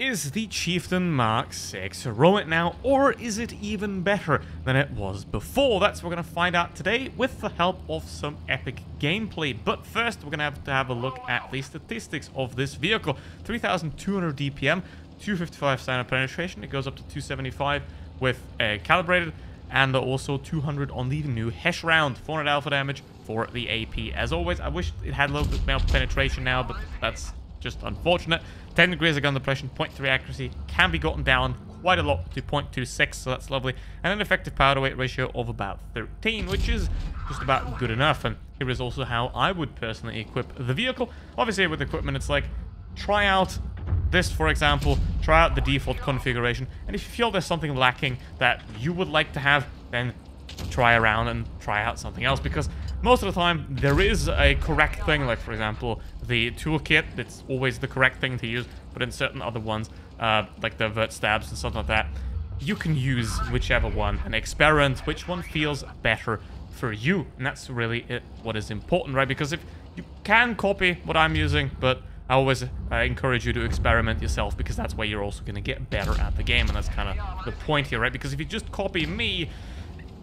Is the Chieftain Mark 6 Rowan now, or is it even better than it was before? That's what we're going to find out today with the help of some epic gameplay. But first, we're going to have to have a look at the statistics of this vehicle. 3,200 DPM, 255 standard penetration, it goes up to 275 with uh, calibrated, and also 200 on the new Hesh round, 400 alpha damage for the AP. As always, I wish it had a little bit more penetration now, but that's just unfortunate. 10 degrees of gun depression, 0.3 accuracy, can be gotten down quite a lot to 0.26, so that's lovely. And an effective power to weight ratio of about 13, which is just about good enough. And here is also how I would personally equip the vehicle. Obviously, with equipment, it's like, try out this, for example, try out the default configuration, and if you feel there's something lacking that you would like to have, then try around and try out something else, because most of the time there is a correct thing, like for example, the toolkit, it's always the correct thing to use, but in certain other ones, uh, like the vert stabs and stuff like that, you can use whichever one and experiment which one feels better for you. And that's really it, what is important, right? Because if you can copy what I'm using, but I always uh, encourage you to experiment yourself because that's where you're also going to get better at the game. And that's kind of the point here, right? Because if you just copy me,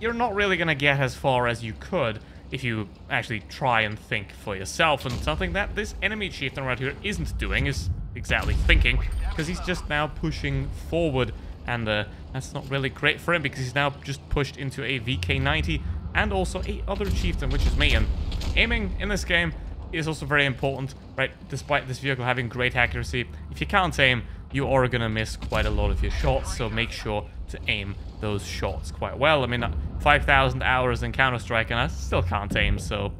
you're not really going to get as far as you could if you actually try and think for yourself. And something that this enemy chieftain right here isn't doing is exactly thinking, because he's just now pushing forward. And uh, that's not really great for him because he's now just pushed into a VK90 and also a other chieftain, which is me. And aiming in this game is also very important, right? Despite this vehicle having great accuracy, if you can't aim, you are going to miss quite a lot of your shots, so make sure to aim those shots quite well. I mean, uh, 5,000 hours in Counter-Strike, and I still can't aim, so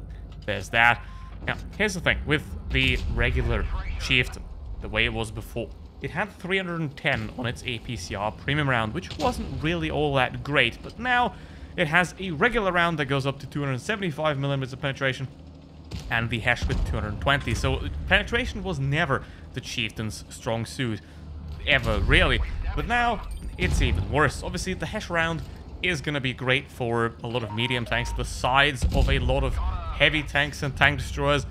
there's that. Now, here's the thing. With the regular Chieftain, the way it was before, it had 310 on its APCR premium round, which wasn't really all that great, but now it has a regular round that goes up to 275 millimeters of penetration, and the Hesh with 220. So penetration was never the Chieftain's strong suit, ever, really. But now, it's even worse. Obviously, the Hesh round is going to be great for a lot of medium tanks, the sides of a lot of heavy tanks and tank destroyers.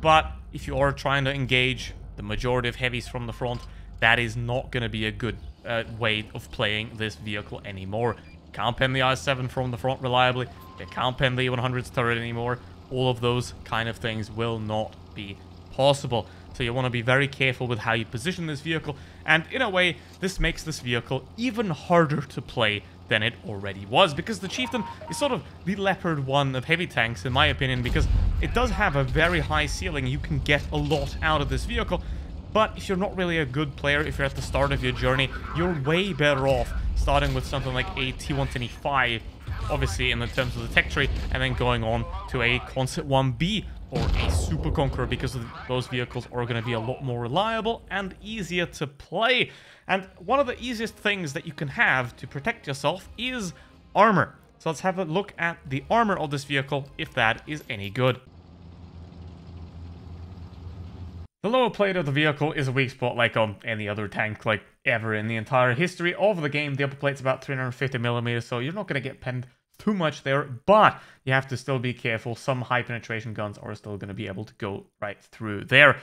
But if you are trying to engage the majority of heavies from the front, that is not going to be a good uh, way of playing this vehicle anymore. You can't pen the IS-7 from the front reliably. You can't pen the E-100's turret anymore all of those kind of things will not be possible. So you want to be very careful with how you position this vehicle. And in a way, this makes this vehicle even harder to play than it already was. Because the Chieftain is sort of the Leopard 1 of heavy tanks, in my opinion. Because it does have a very high ceiling. You can get a lot out of this vehicle. But if you're not really a good player, if you're at the start of your journey, you're way better off starting with something like a T125 obviously in the terms of the tech tree, and then going on to a Concept 1B or a Super Conqueror because those vehicles are going to be a lot more reliable and easier to play. And one of the easiest things that you can have to protect yourself is armor. So let's have a look at the armor of this vehicle, if that is any good. The lower plate of the vehicle is a weak spot like on any other tank like ever in the entire history of the game. The upper plate's about 350 millimeters, so you're not going to get penned too much there, but you have to still be careful. Some high penetration guns are still going to be able to go right through there.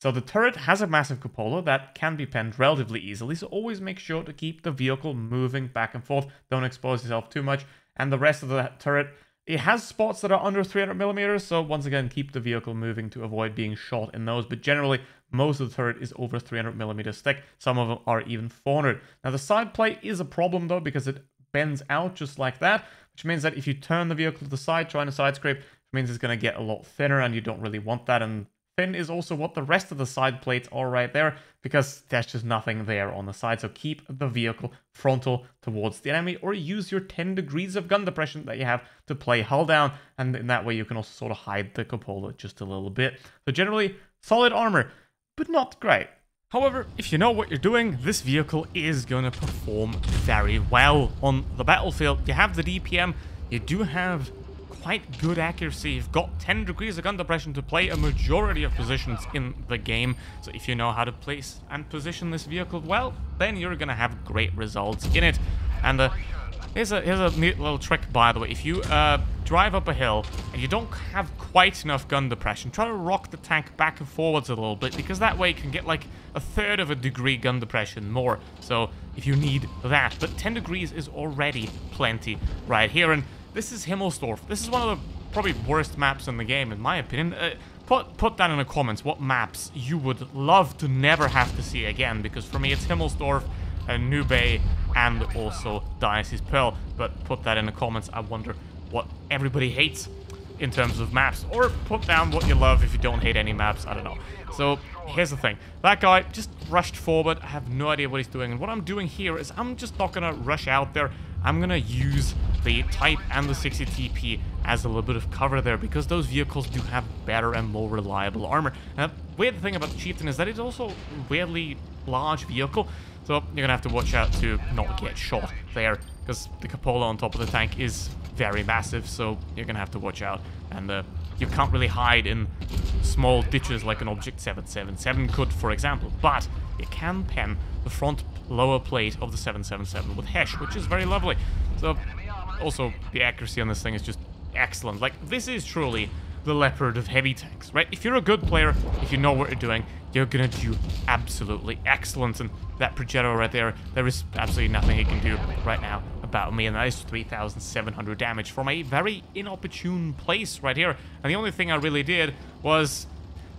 So the turret has a massive cupola that can be penned relatively easily, so always make sure to keep the vehicle moving back and forth. Don't expose yourself too much. And the rest of the turret, it has spots that are under 300 millimeters, so once again, keep the vehicle moving to avoid being shot in those. But generally, most of the turret is over 300 millimeters thick. Some of them are even 400. Now the side plate is a problem though, because it bends out just like that, which means that if you turn the vehicle to the side, trying to side scrape, means it's going to get a lot thinner and you don't really want that. And thin is also what the rest of the side plates are right there because there's just nothing there on the side. So keep the vehicle frontal towards the enemy or use your 10 degrees of gun depression that you have to play hull down. And in that way, you can also sort of hide the cupola just a little bit. So generally, solid armor, but not great. However, if you know what you're doing, this vehicle is going to perform very well on the battlefield. You have the DPM, you do have quite good accuracy. You've got 10 degrees of gun depression to play a majority of positions in the game. So if you know how to place and position this vehicle well, then you're going to have great results in it. And uh, Here's a, here's a neat little trick, by the way. If you uh, drive up a hill and you don't have quite enough gun depression, try to rock the tank back and forwards a little bit, because that way you can get like a third of a degree gun depression more. So if you need that, but 10 degrees is already plenty right here. And this is Himmelsdorf. This is one of the probably worst maps in the game, in my opinion. Uh, put put down in the comments what maps you would love to never have to see again, because for me it's Himmelsdorf, and New Bay, and also Dionysus Pearl. But put that in the comments. I wonder what everybody hates in terms of maps. Or put down what you love if you don't hate any maps. I don't know. So here's the thing. That guy just rushed forward. I have no idea what he's doing. And what I'm doing here is I'm just not going to rush out there. I'm going to use the Type and the 60 TP as a little bit of cover there because those vehicles do have better and more reliable armor. And the weird thing about the Chieftain is that it's also a weirdly large vehicle. So you're going to have to watch out to not get shot there because the cupola on top of the tank is very massive. So you're to have to watch out. And uh, you can't really hide in small ditches like an Object 777 could, for example. But you can pen the front lower plate of the 777 with Hesh, which is very lovely. So also the accuracy on this thing is just excellent. Like this is truly the leopard of heavy tanks, right? If you're a good player, if you know what you're doing, you're gonna do absolutely excellent. And that Progetto right there, there is absolutely nothing he can do right now about me, and that is 3,700 damage from a very inopportune place right here. And the only thing I really did was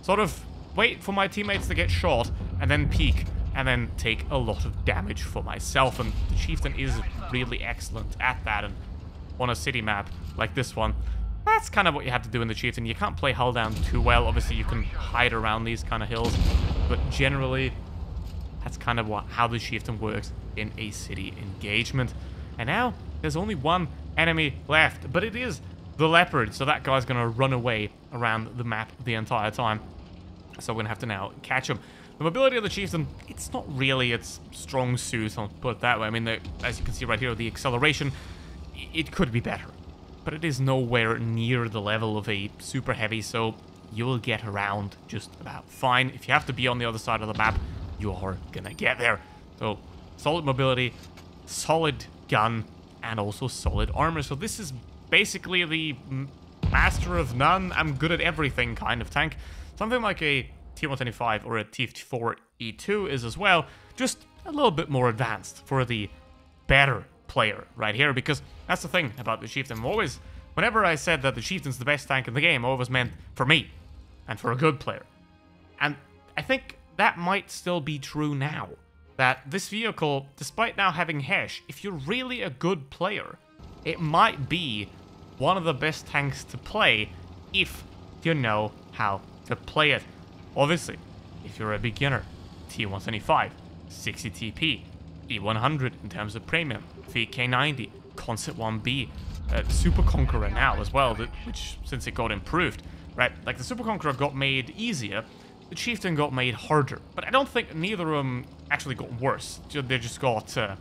sort of wait for my teammates to get shot, and then peek, and then take a lot of damage for myself. And the Chieftain is really excellent at that, and on a city map like this one, that's kind of what you have to do in the Chieftain. You can't play hull down too well. Obviously, you can hide around these kind of hills, but generally, that's kind of what how the Chieftain works in a city engagement. And now, there's only one enemy left, but it is the Leopard, so that guy's going to run away around the map the entire time. So we're going to have to now catch him. The mobility of the Chieftain, it's not really its strong suit, I'll put it that way. I mean, the, as you can see right here, the acceleration, it could be better but it is nowhere near the level of a super heavy, so you will get around just about fine. If you have to be on the other side of the map, you are gonna get there. So, solid mobility, solid gun, and also solid armor. So this is basically the master of none, I'm good at everything kind of tank. Something like a T125 or a T4E2 is as well, just a little bit more advanced for the better player right here, because that's the thing about the Chieftain. Always, whenever I said that the Chieftain's the best tank in the game, always meant for me, and for a good player. And I think that might still be true now. That this vehicle, despite now having Hesh, if you're really a good player, it might be one of the best tanks to play if you know how to play it. Obviously, if you're a beginner, T125, 60 TP, E100 in terms of premium, VK90, Concept 1B, uh, Super Conqueror now as well, that, which since it got improved, right? Like the Super Conqueror got made easier, the Chieftain got made harder, but I don't think neither of them actually got worse. They just got uh,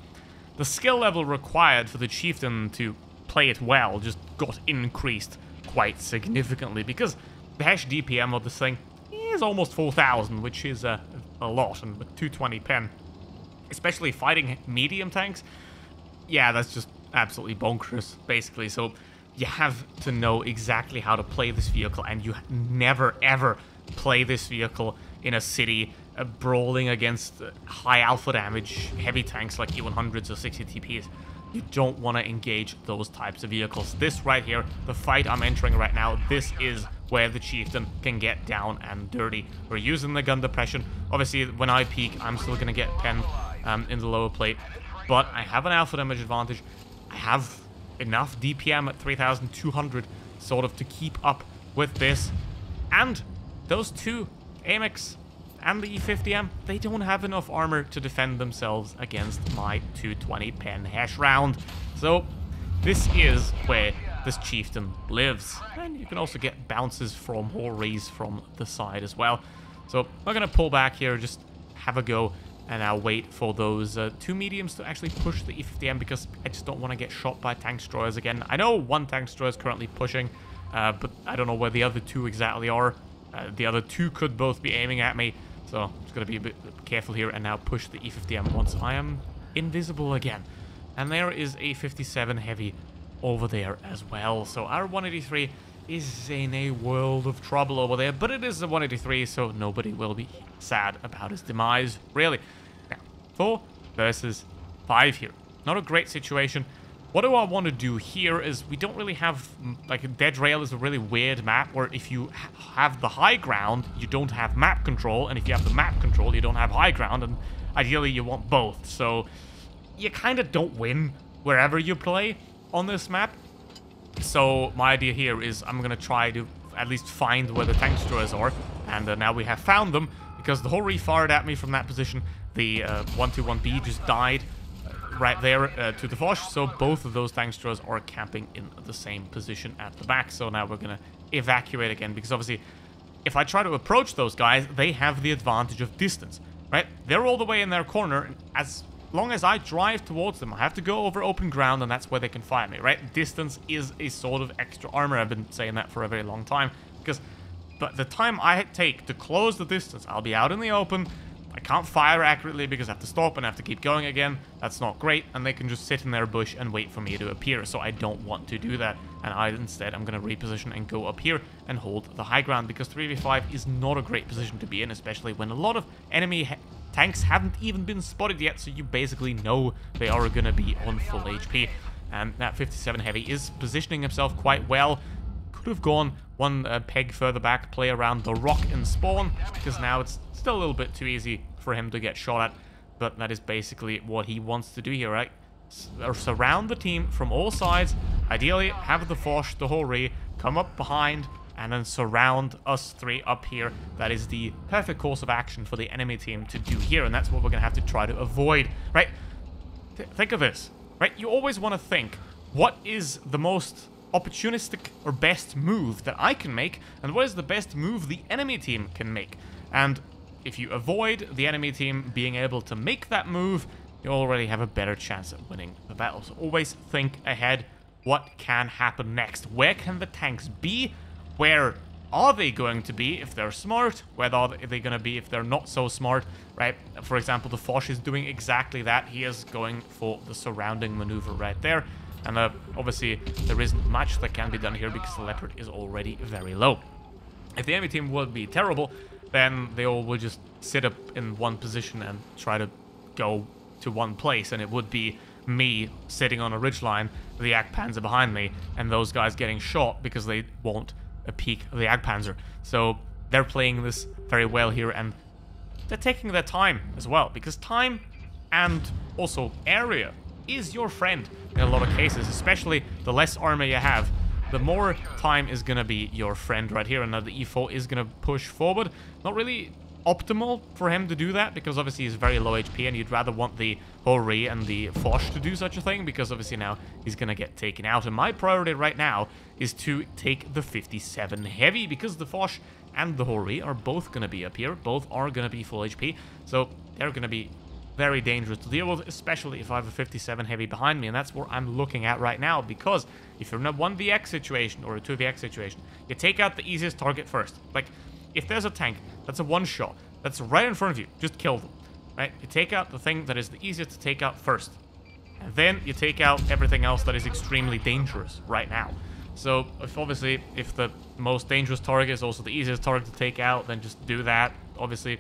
the skill level required for the Chieftain to play it well just got increased quite significantly because the Hesh DPM of this thing is almost 4,000, which is uh, a lot, and with 220 pen especially fighting medium tanks, yeah, that's just absolutely bonkers, basically. So you have to know exactly how to play this vehicle, and you never, ever play this vehicle in a city uh, brawling against uh, high alpha damage heavy tanks like E100s or 60 TPs. You don't want to engage those types of vehicles. This right here, the fight I'm entering right now, this is where the chieftain can get down and dirty. We're using the gun depression. Obviously, when I peek, I'm still going to get pen um, in the lower plate. But I have an alpha damage advantage. I have enough DPM at 3,200 sort of to keep up with this. And those two, Amex and the E50M, they don't have enough armor to defend themselves against my 220 pen Hesh round. So this is where this chieftain lives. And you can also get bounces from Horis from the side as well. So I'm going to pull back here, just have a go and I'll wait for those uh, two mediums to actually push the E50M because I just don't want to get shot by tank destroyers again. I know one tank destroyer is currently pushing, uh, but I don't know where the other two exactly are. Uh, the other two could both be aiming at me, so I'm just going to be a bit careful here and now push the E50M once I am invisible again. And there is a 57 heavy over there as well. So our 183 is in a world of trouble over there, but it is a 183, so nobody will be sad about his demise, really. Now, 4 versus 5 here. Not a great situation. What do I want to do here is we don't really have, mm, like, Dead Rail is a really weird map where if you ha have the high ground, you don't have map control, and if you have the map control, you don't have high ground, and ideally you want both. So you kind of don't win wherever you play on this map. So my idea here is I'm going to try to at least find where the tank destroyers are, and uh, now we have found them, because the Hori fired at me from that position. The uh, 121B just died right there uh, to the Foch, so both of those tank destroyers are camping in the same position at the back. So now we're going to evacuate again, because obviously if I try to approach those guys, they have the advantage of distance, right? They're all the way in their corner, as long as I drive towards them, I have to go over open ground, and that's where they can fire me, right? Distance is a sort of extra armor. I've been saying that for a very long time, because but the time I take to close the distance, I'll be out in the open, I can't fire accurately because I have to stop and I have to keep going again. That's not great, and they can just sit in their bush and wait for me to appear, so I don't want to do that. And I instead, I'm going to reposition and go up here and hold the high ground, because 3v5 is not a great position to be in, especially when a lot of enemy tanks haven't even been spotted yet, so you basically know they are going to be on full HP. And that 57 Heavy is positioning himself quite well. Could have gone one uh, peg further back, play around the rock and spawn, because now it's still a little bit too easy for him to get shot at, but that is basically what he wants to do here, right? S surround the team from all sides, ideally have the Foch, the Hori, come up behind, and then surround us three up here. That is the perfect course of action for the enemy team to do here, and that's what we're going to have to try to avoid, right? Th think of this, right? You always want to think, what is the most opportunistic or best move that I can make, and what is the best move the enemy team can make? And if you avoid the enemy team being able to make that move, you already have a better chance at winning the battle. So always think ahead. What can happen next? Where can the tanks be? Where are they going to be if they're smart? Where are they going to be if they're not so smart, right? For example, the Foch is doing exactly that. He is going for the surrounding maneuver right there. And uh, obviously, there isn't much that can be done here because the Leopard is already very low. If the enemy team would be terrible, then they all would just sit up in one position and try to go to one place, and it would be me sitting on a ridgeline, the Jagdpanzer behind me, and those guys getting shot because they won't peek the Jagdpanzer. So they're playing this very well here, and they're taking their time as well, because time and also area is your friend in a lot of cases, especially the less armor you have the more time is going to be your friend right here. And now the E4 is going to push forward. Not really optimal for him to do that because obviously he's very low HP and you'd rather want the Hori and the Foch to do such a thing because obviously now he's going to get taken out. And my priority right now is to take the 57 Heavy because the Foch and the Hori are both going to be up here. Both are going to be full HP. So they're going to be very dangerous to deal with, especially if I have a 57 heavy behind me, and that's what I'm looking at right now, because if you're in a 1vx situation or a 2vx situation, you take out the easiest target first. Like, if there's a tank that's a one-shot, that's right in front of you, just kill them, right? You take out the thing that is the easiest to take out first, and then you take out everything else that is extremely dangerous right now. So, if obviously, if the most dangerous target is also the easiest target to take out, then just do that, obviously.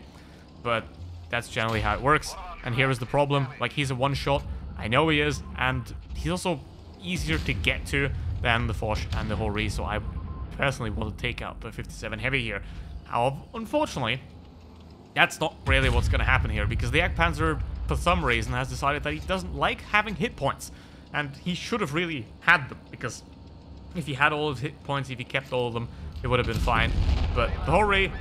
But that's generally how it works. And here is the problem. Like, he's a one-shot. I know he is. And he's also easier to get to than the Foch and the Hori. So I personally want to take out the 57 Heavy here. Unfortunately, that's not really what's going to happen here. Because the Jagdpanzer, for some reason, has decided that he doesn't like having hit points. And he should have really had them. Because if he had all his hit points, if he kept all of them, it would have been fine. But the Hori,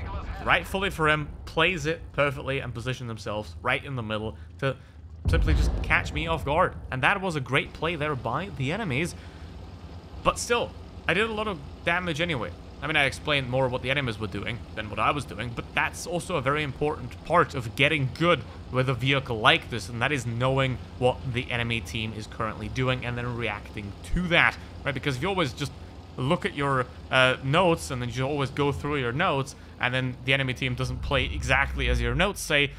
rightfully for him, plays it perfectly and position themselves right in the middle to simply just catch me off guard. And that was a great play there by the enemies. But still, I did a lot of damage anyway. I mean, I explained more what the enemies were doing than what I was doing, but that's also a very important part of getting good with a vehicle like this, and that is knowing what the enemy team is currently doing and then reacting to that, right? Because if you always just look at your uh, notes and then you always go through your notes, and then the enemy team doesn't play exactly as your notes say,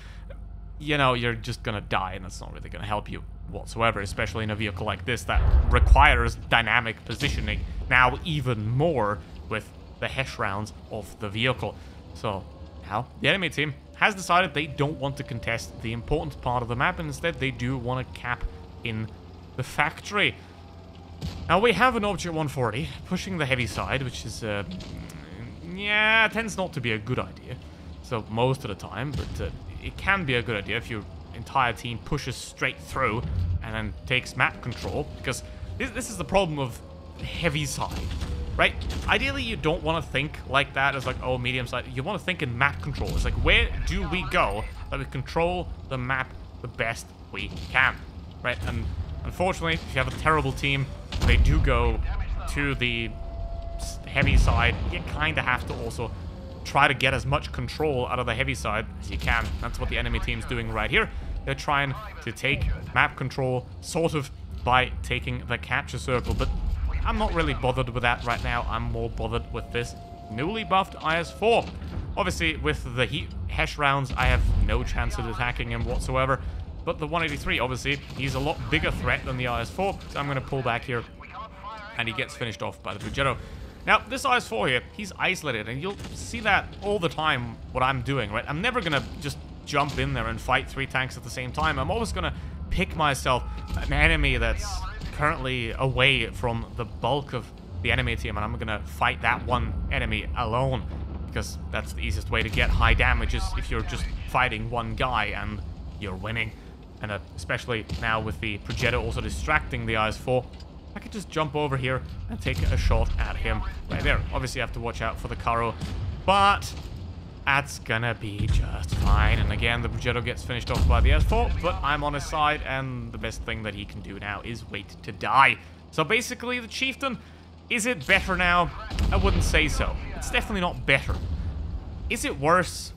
you know, you're just gonna die and it's not really gonna help you whatsoever, especially in a vehicle like this that requires dynamic positioning now even more with the HESH rounds of the vehicle. So now the enemy team has decided they don't want to contest the important part of the map and instead they do want to cap in the factory. Now we have an Object 140 pushing the heavy side, which is, uh, yeah, tends not to be a good idea. So most of the time, but uh, it can be a good idea if your entire team pushes straight through and then takes map control, because this, this is the problem of heavy side, right? Ideally, you don't want to think like that as like, oh, medium side. You want to think in map control. It's like, where do we go that we control the map the best we can, right? And unfortunately, if you have a terrible team, they do go to the heavy side. You kind of have to also try to get as much control out of the heavy side as you can. That's what the enemy team's doing right here. They're trying to take map control, sort of, by taking the capture circle, but I'm not really bothered with that right now. I'm more bothered with this newly buffed IS-4. Obviously, with the heat HESH rounds, I have no chance of attacking him whatsoever. But the 183, obviously, he's a lot bigger threat than the IS-4, so I'm going to pull back here. And he gets finished off by the Progetto. Now, this IS-4 here, he's isolated, and you'll see that all the time, what I'm doing, right? I'm never gonna just jump in there and fight three tanks at the same time. I'm always gonna pick myself an enemy that's currently away from the bulk of the enemy team, and I'm gonna fight that one enemy alone, because that's the easiest way to get high damages if you're just fighting one guy and you're winning. And uh, especially now with the Progetto also distracting the IS-4, I could just jump over here and take a shot at him right there. Obviously, I have to watch out for the Carro, but that's gonna be just fine. And again, the Progetto gets finished off by the IS-4, but I'm on his side, and the best thing that he can do now is wait to die. So basically, the Chieftain, is it better now? I wouldn't say so. It's definitely not better. Is it worse?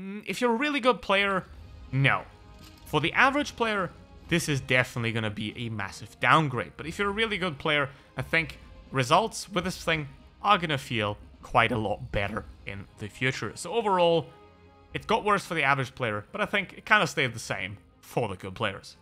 Mm, if you're a really good player, no. For the average player, this is definitely going to be a massive downgrade. But if you're a really good player, I think results with this thing are going to feel quite a lot better in the future. So overall, it got worse for the average player, but I think it kind of stayed the same for the good players.